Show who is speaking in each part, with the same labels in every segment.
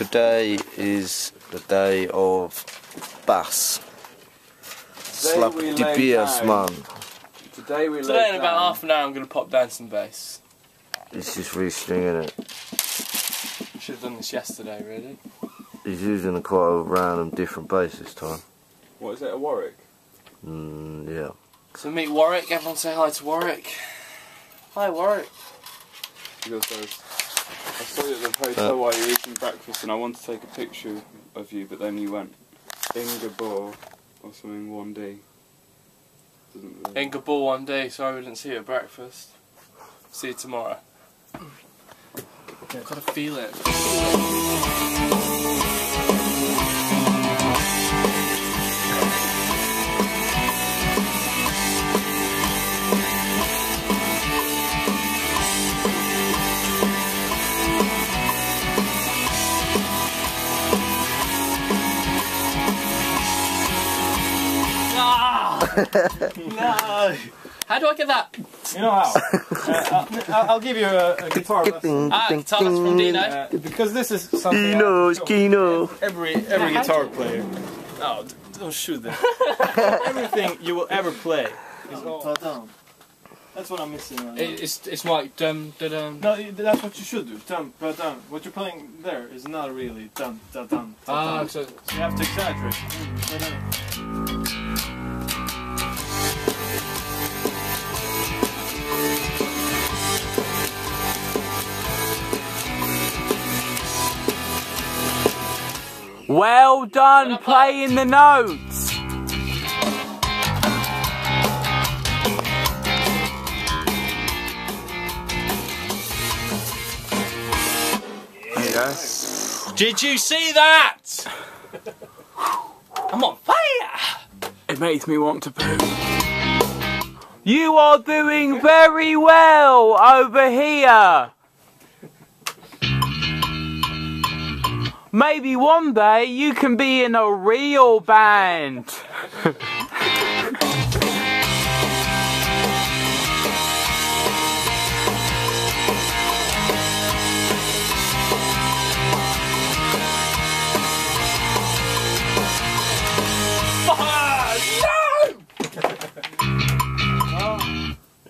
Speaker 1: today is the day of bass. Slap
Speaker 2: we
Speaker 1: the
Speaker 2: lay
Speaker 1: beers, man.
Speaker 2: Today we
Speaker 3: Today in about
Speaker 2: down-
Speaker 3: half an hour I'm going to pop down some bass.
Speaker 1: This is restringing it.
Speaker 3: Should have done this yesterday, really.
Speaker 1: He's using a quite a random different bass this time.
Speaker 2: What is it? A Warwick?
Speaker 1: Mm, yeah.
Speaker 3: So meet Warwick. Everyone say hi to Warwick. Hi, Warwick.
Speaker 2: Because I, was, I saw you at the hotel while you were eating breakfast, and I wanted to take a picture of you, but then you went Ingabor or something one D. Doesn't really.
Speaker 3: In Gabor one day. so I wouldn't see you at breakfast. See you tomorrow. Gotta feel it. No! How do I get that?
Speaker 4: You know how? uh, I'll, I'll give you a, a guitar lesson.
Speaker 3: Ah, guitar lesson from Dino.
Speaker 4: Uh, because this is something
Speaker 1: Kino,
Speaker 4: I-
Speaker 1: it's Kino.
Speaker 4: every every guitar player. No, d- don't shoot that. Everything you will ever play is all down. That's what I'm missing. Right now.
Speaker 3: It's it's like dum dum dum.
Speaker 4: no, that's what you should do. Dun, ba, dun. What you're playing there is not really dun, da, dun, da,
Speaker 3: Ah,
Speaker 4: dun.
Speaker 3: so
Speaker 4: So you have to exaggerate. Mm,
Speaker 5: Well done playing the notes. There you.
Speaker 3: Did you see that? I'm on fire!
Speaker 5: It makes me want to poo. You are doing very well over here. Maybe one day you can be in a real band.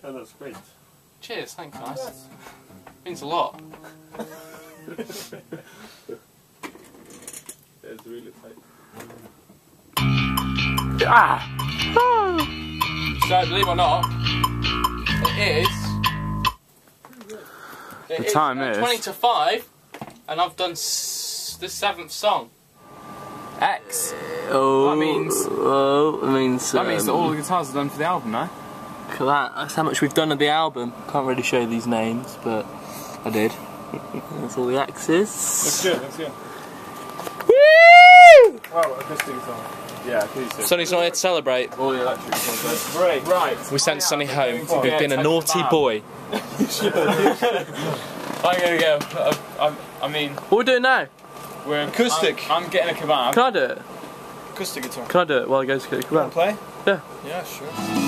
Speaker 4: Yeah, that's great.
Speaker 3: Cheers, thanks guys. Means a lot.
Speaker 4: It's really tight.
Speaker 5: Ah.
Speaker 3: So believe it or not, it is. it
Speaker 5: The time
Speaker 3: uh,
Speaker 5: is-
Speaker 3: twenty to five, and I've done s- the seventh song.
Speaker 5: X. Oh,
Speaker 3: That means-
Speaker 5: Oh, it means.
Speaker 3: That means that
Speaker 5: um,
Speaker 3: all the guitars are done for the album now.
Speaker 5: Look at that. That's how much we've done of the album. Can't really show these names, but I did. That's all the axes.
Speaker 4: Looks good, looks Oh, good.
Speaker 5: Woo!
Speaker 4: Wow, acoustic guitar. Yeah, acoustic.
Speaker 3: Sonny's not here to celebrate.
Speaker 4: all the electric ones. That's great. Right.
Speaker 3: We sent Sonny home.
Speaker 4: Oh,
Speaker 3: We've
Speaker 4: yeah,
Speaker 3: been a
Speaker 4: take
Speaker 3: naughty
Speaker 4: him out.
Speaker 3: boy.
Speaker 4: I'm gonna go. Uh, I, I, I mean,
Speaker 5: What are we doing now?
Speaker 4: we're
Speaker 2: Acoustic.
Speaker 4: I'm, I'm getting a kebab.
Speaker 5: Can I do it?
Speaker 4: Acoustic guitar.
Speaker 5: Can I do it while I go to get a
Speaker 4: Wanna play?
Speaker 5: Yeah.
Speaker 4: Yeah, sure.